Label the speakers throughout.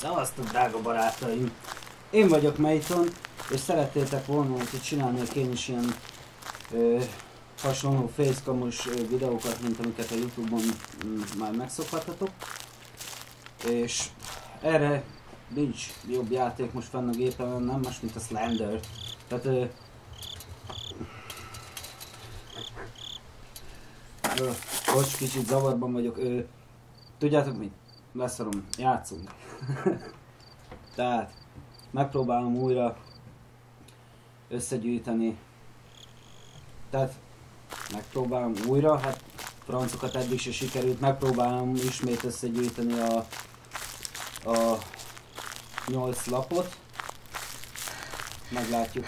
Speaker 1: Hey! Szavaztok, drága barátaim! Én vagyok Meiton, és szerettétek volna, hogy csinálnék én is ilyen ö, hasonló facecamos videókat, mint amiket a Youtube-on mm, már megszokhatatok. És erre nincs jobb játék most fenn a gépemen, nem más, mint a Slender. Tehát ö, ö, kicsit zavarban vagyok. Ö, tudjátok mit? Leszarom, játszunk. Tehát megpróbálom újra összegyűjteni. Tehát megpróbálom újra, hát francokat eddig se sikerült, megpróbálom ismét összegyűjteni a, a 8 lapot. Meglátjuk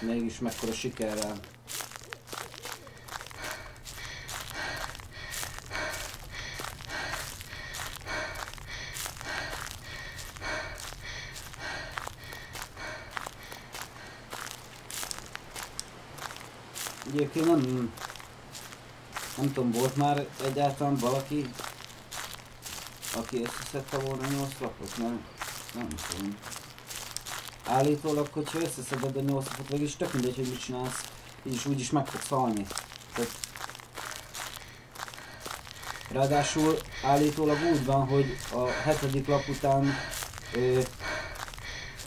Speaker 1: mégis mekkora sikerrel. Egyébként nem, nem tudom, volt már egyáltalán valaki, aki összeszedte volna 8 lapot, mert nem tudom. Állítólag, hogyha összeszeded a 8 lapot, vagyis tök mindegy, hogy mit csinálsz, így is úgy is meg fogsz halni. Tehát Ráadásul állítólag úgy van, hogy a hetedik lap után ö,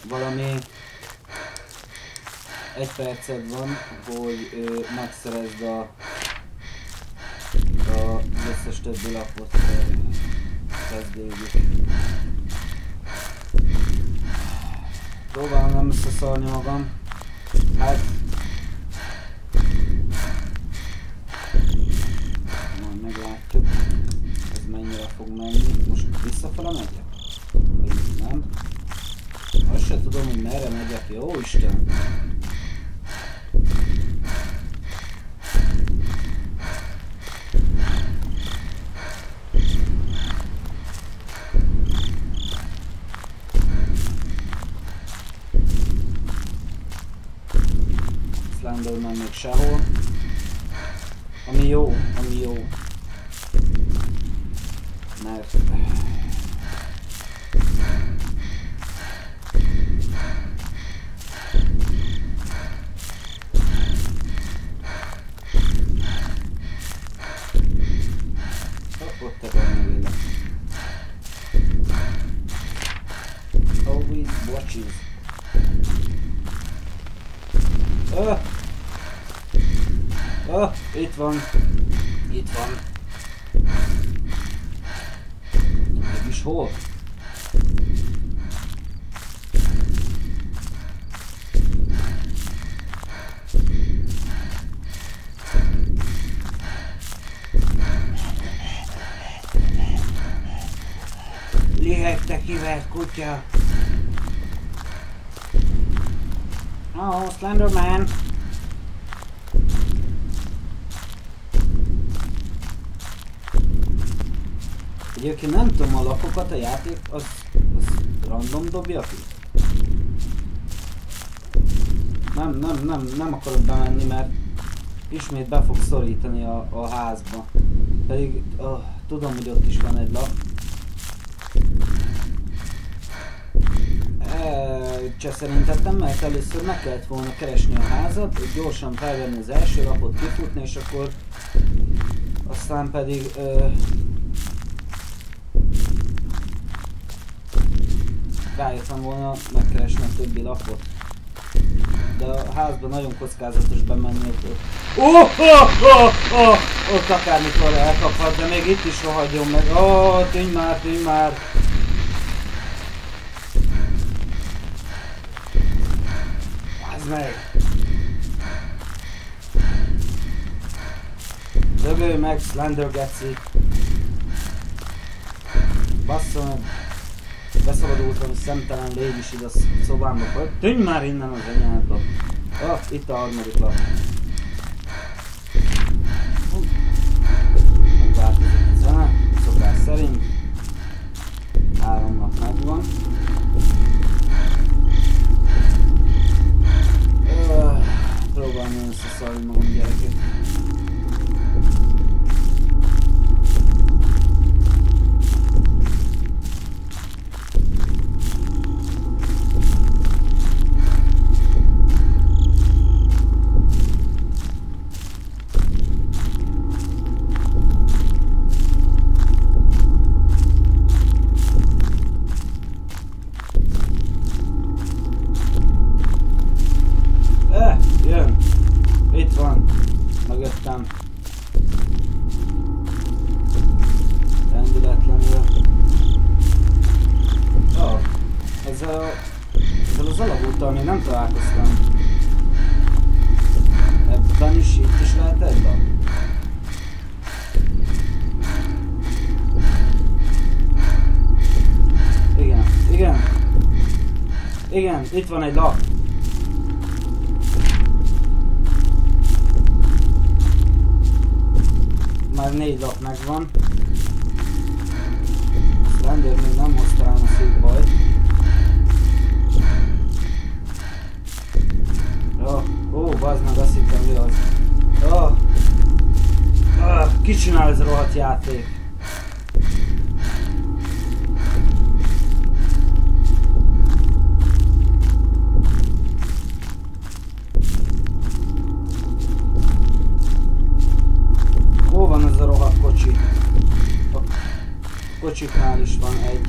Speaker 1: valami egy perced van, hogy ö, megszerezd a, a összes többi lapot kezdődik. Próbálom nem összeszarni magam. Hát... Majd meglátjuk. Ez mennyire fog menni. Most visszafele megyek? Nem? Azt se tudom, hogy merre megyek. Jó Isten! Slenderman még sehol. Ami jó, ami jó. Mert... Oh, ott a benne Always watches. Ah! Ah, itt van. Itt van. Mégis hol? Lihegte kivert kutya. Oh, Slenderman. Egyébként nem tudom, a lapokat a játék az, az random dobja ki? Nem, nem, nem, nem akarok bemenni, mert ismét be fog szorítani a, a házba. Pedig uh, tudom, hogy ott is van egy lap. Csak szerintettem, mert először meg kellett volna keresni a házat, gyorsan felvenni az első lapot, kifutni, és akkor aztán pedig uh, rájöttem volna megkeresni a többi lapot. De a házban nagyon kockázatos bemenni ott. Oh, oh, oh, oh, ott akármikor elkaphat, de még itt is rohadjon meg. Ó, oh, tűnj már, tűnj már. Az meg. Dögölj meg, Slender Getsy. Beszabadultam, hogy szemtelen légy is ide a szobámba. Tűnj már innen az anyádba. Ah, itt a harmadik lap. Lap. Igen, igen. Igen, itt van egy lap. Már négy lap megvan. Slender még nem hozta rám a szép bajt. Ja, ó, bazd meg, azt hittem, hogy az. Ja. Ah, ki csinál ez a rohadt játék? Hol van ez a rohadt kocsi? A kocsiknál is van egy.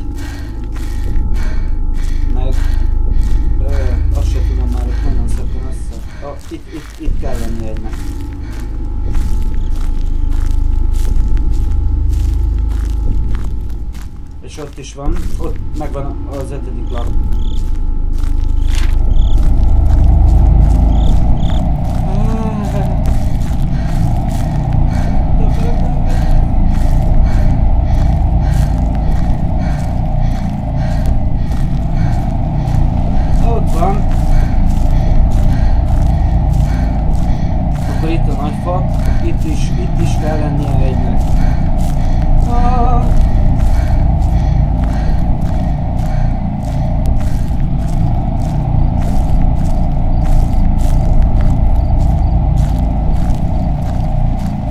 Speaker 1: Is van, ott megvan az ötödik lap. Itt a nagy fa, itt is, itt is kell lennie egynek. Ah.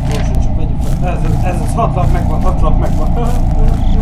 Speaker 1: Gyorsan csak vegyük fel. Ez, az- ez az hat lap megvan, hat lap megvan.